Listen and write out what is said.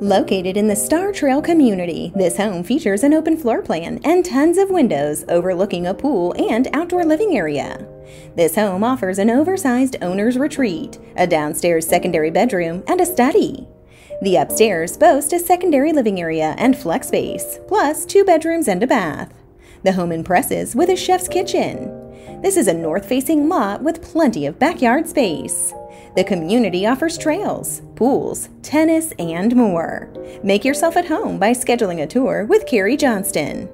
Located in the Star Trail community, this home features an open floor plan and tons of windows overlooking a pool and outdoor living area. This home offers an oversized owner's retreat, a downstairs secondary bedroom, and a study. The upstairs boasts a secondary living area and flex space, plus two bedrooms and a bath. The home impresses with a chef's kitchen. This is a north-facing lot with plenty of backyard space. The community offers trails, pools, tennis, and more. Make yourself at home by scheduling a tour with Karrie Johnston.